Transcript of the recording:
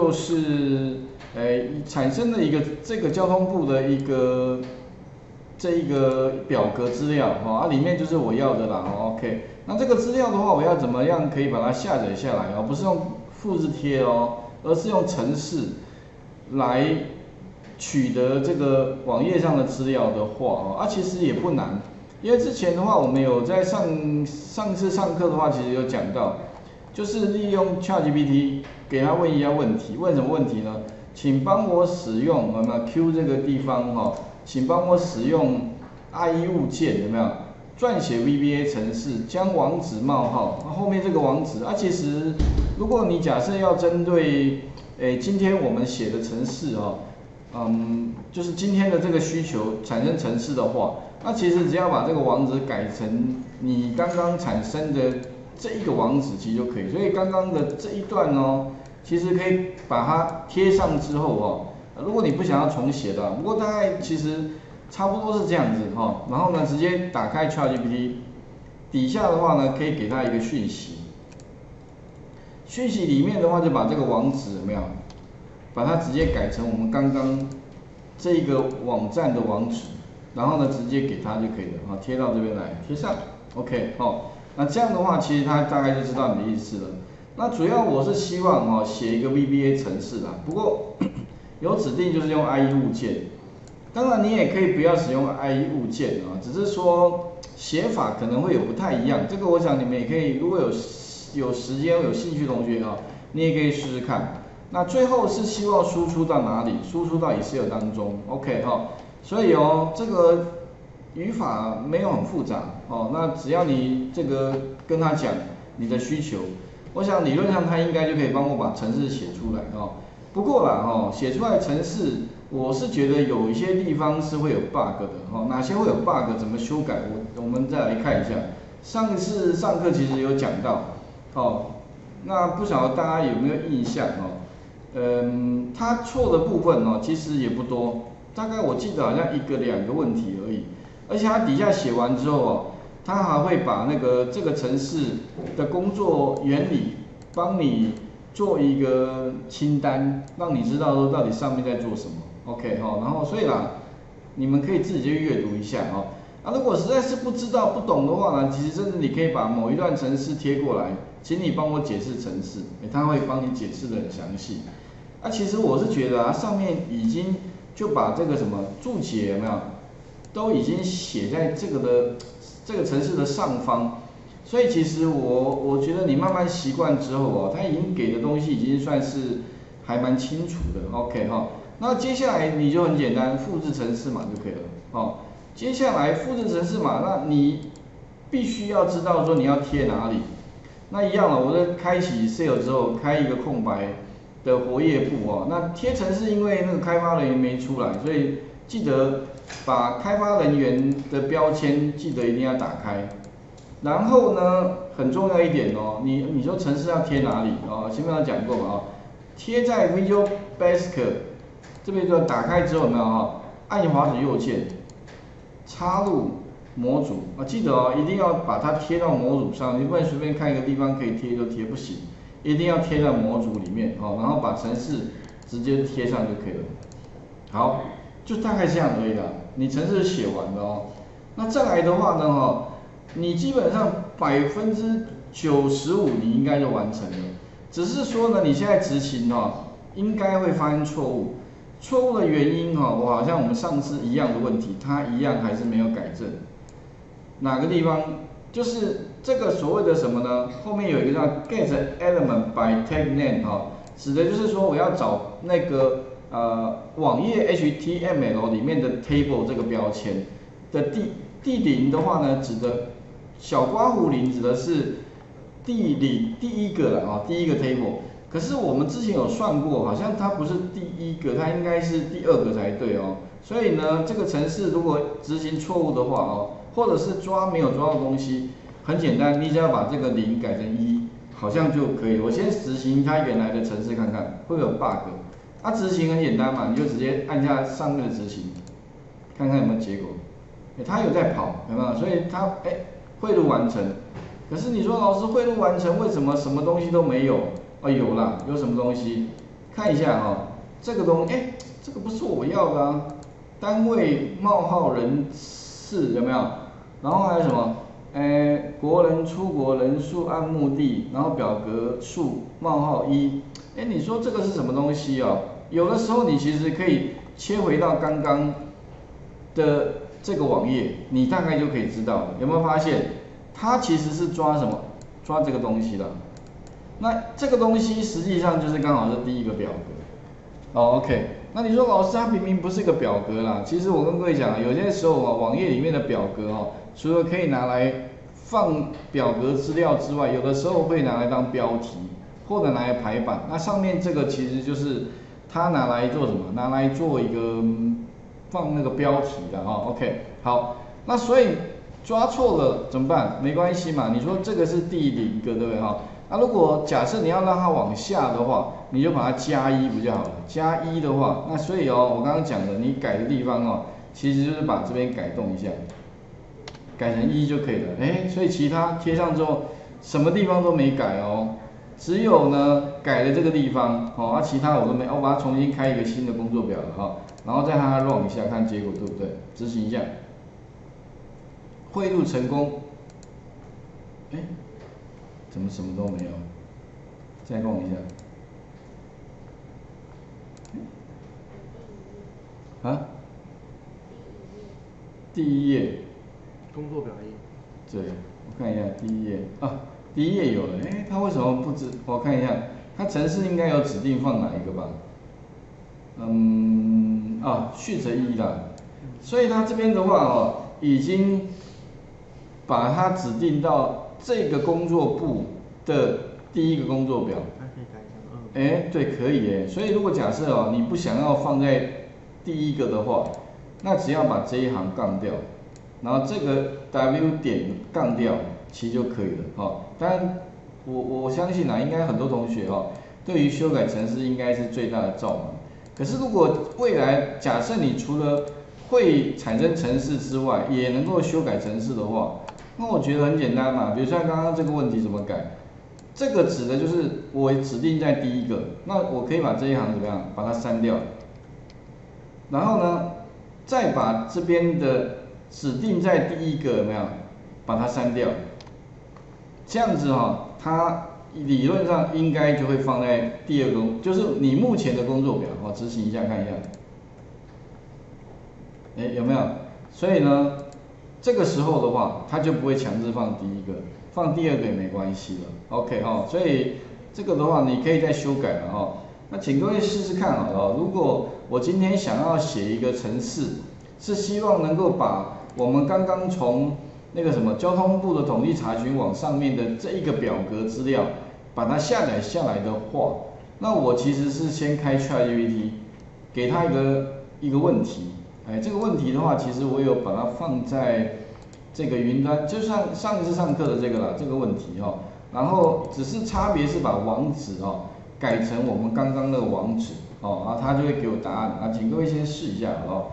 就是呃产生了一个这个交通部的一个这一个表格资料哈，啊里面就是我要的啦，OK。那这个资料的话，我要怎么样可以把它下载下来哦？不是用复制贴哦，而是用程式来取得这个网页上的资料的话哦，啊其实也不难，因为之前的话我们有在上上次上课的话，其实有讲到。就是利用 ChatGPT 给他问一下问题，问什么问题呢？请帮我使用有没有 Q 这个地方哈？请帮我使用 IE 物件有没有？撰写 VBA 程式，将网址冒号那，后面这个网址啊，其实如果你假设要针对诶今天我们写的程式哦，嗯，就是今天的这个需求产生程式的话，那其实只要把这个网址改成你刚刚产生的。这一个网址其实就可以，所以刚刚的这一段哦，其实可以把它贴上之后哦，如果你不想要重写的，不过大概其实差不多是这样子哈，然后呢直接打开 ChatGPT，底下的话呢可以给它一个讯息，讯息里面的话就把这个网址怎么样，把它直接改成我们刚刚这个网站的网址，然后呢直接给它就可以了，好贴到这边来，贴上，OK 好。那这样的话，其实他大概就知道你的意思了。那主要我是希望哦写一个 VBA 程式啦，不过 有指定就是用 IE 物件。当然你也可以不要使用 IE 物件啊，只是说写法可能会有不太一样。这个我想你们也可以，如果有有时间有兴趣同学啊，你也可以试试看。那最后是希望输出到哪里？输出到 Excel 当中，OK 哈。所以哦，这个。语法没有很复杂哦，那只要你这个跟他讲你的需求，我想理论上他应该就可以帮我把程式写出来哦。不过啦哈，写出来程式，我是觉得有一些地方是会有 bug 的哈。哪些会有 bug？怎么修改？我我们再来看一下。上次上课其实有讲到，哦，那不晓得大家有没有印象哦？嗯，他错的部分哦，其实也不多，大概我记得好像一个两个问题而已。而且它底下写完之后哦，它还会把那个这个城市的工作原理帮你做一个清单，让你知道说到底上面在做什么。OK 哈，然后所以啦，你们可以自己去阅读一下哦。啊，如果实在是不知道不懂的话呢，其实甚至你可以把某一段程式贴过来，请你帮我解释程式，他会帮你解释的很详细。啊，其实我是觉得啊，上面已经就把这个什么注解有没有？都已经写在这个的这个城市的上方，所以其实我我觉得你慢慢习惯之后哦，它已经给的东西已经算是还蛮清楚的，OK 哈。那接下来你就很简单，复制城市码就可以了，哦。接下来复制城市码，那你必须要知道说你要贴哪里。那一样了，我在开启 Excel 之后，开一个空白的活页簿哦。那贴城市，因为那个开发人员没出来，所以记得。把开发人员的标签记得一定要打开，然后呢，很重要一点哦，你你说城市要贴哪里啊？前面有讲过嘛啊，贴在 Visual Basic 这边就打开之后有没有哈？按滑鼠右键，插入模组啊，记得哦，一定要把它贴到模组上，你不能随便看一个地方可以贴就贴，不行，一定要贴在模组里面哦，然后把城市直接贴上就可以了。好。就大概这样而已啦，你程式写完的哦，那再来的话呢哈，你基本上百分之九十五你应该就完成了，只是说呢你现在执行哦，应该会发生错误，错误的原因哦，我好像我们上次一样的问题，它一样还是没有改正，哪个地方？就是这个所谓的什么呢？后面有一个叫 get element by tag name 哈，指的就是说我要找那个。呃，网页 HTML 里面的 table 这个标签的第第零的话呢，指的小刮胡零指的是第零第一个了啊，第一个 table。可是我们之前有算过，好像它不是第一个，它应该是第二个才对哦。所以呢，这个程式如果执行错误的话哦，或者是抓没有抓到东西，很简单，你只要把这个零改成一，好像就可以。我先执行它原来的程式看看，会有 bug。它执行很简单嘛，你就直接按下上面的执行，看看有没有结果。哎，它有在跑，有没有？所以它哎汇入完成。可是你说老师汇入完成，为什么什么东西都没有？哦，有啦，有什么东西？看一下哈，这个东，哎，这个不是我要的啊，单位冒号人次有没有？然后还有什么？哎，国人出国人数按目的，然后表格数冒号一，哎，你说这个是什么东西哦？有的时候你其实可以切回到刚刚的这个网页，你大概就可以知道。有没有发现？它其实是抓什么？抓这个东西的。那这个东西实际上就是刚好是第一个表格。哦，OK。那你说老师，它明明不是一个表格啦。其实我跟各位讲，有些时候啊，网页里面的表格哦，除了可以拿来放表格资料之外，有的时候会拿来当标题，或者拿来排版。那上面这个其实就是它拿来做什么？拿来做一个放那个标题的哈。OK。好，那所以。抓错了怎么办？没关系嘛，你说这个是第零个，对不对哈？那如果假设你要让它往下的话，你就把它加一不就好了？加一的话，那所以哦，我刚刚讲的，你改的地方哦，其实就是把这边改动一下，改成一就可以了。哎，所以其他贴上之后，什么地方都没改哦，只有呢改了这个地方，哦，啊其他我都没，我把它重新开一个新的工作表了哈，然后再让它 run 一下，看结果对不对？执行一下。汇入成功，哎，怎么什么都没有？再弄一下。啊？第一页。工作表一。对，我看一下第一页啊，第一页有了，哎，它为什么不指？我看一下，它城市应该有指定放哪一个吧？嗯，啊，序则一的，所以它这边的话哦，已经。把它指定到这个工作部的第一个工作表。可以改成二。哎，对，可以哎。所以如果假设哦，你不想要放在第一个的话，那只要把这一行杠掉，然后这个 W 点杠掉，其实就可以了哈。当然，我我相信啊，应该很多同学哦，对于修改程式应该是最大的造盲。可是如果未来假设你除了会产生程式之外，也能够修改程式的话，那我觉得很简单嘛，比如像刚刚这个问题怎么改，这个指的就是我指定在第一个，那我可以把这一行怎么样，把它删掉，然后呢，再把这边的指定在第一个有没有，把它删掉，这样子哈，它理论上应该就会放在第二个，就是你目前的工作表，我执行一下看一下，哎有没有？所以呢？这个时候的话，它就不会强制放第一个，放第二个也没关系了。OK 哈，所以这个的话你可以再修改了哈。那请各位试试看好了，如果我今天想要写一个程式，是希望能够把我们刚刚从那个什么交通部的统计查询网上面的这一个表格资料，把它下载下来的话，那我其实是先开 ChatGPT，给他一个一个问题。哎，这个问题的话，其实我有把它放在这个云端，就像上一次上课的这个啦，这个问题哦，然后只是差别是把网址哦改成我们刚刚那个网址哦，然后他就会给我答案啊，请各位先试一下哦。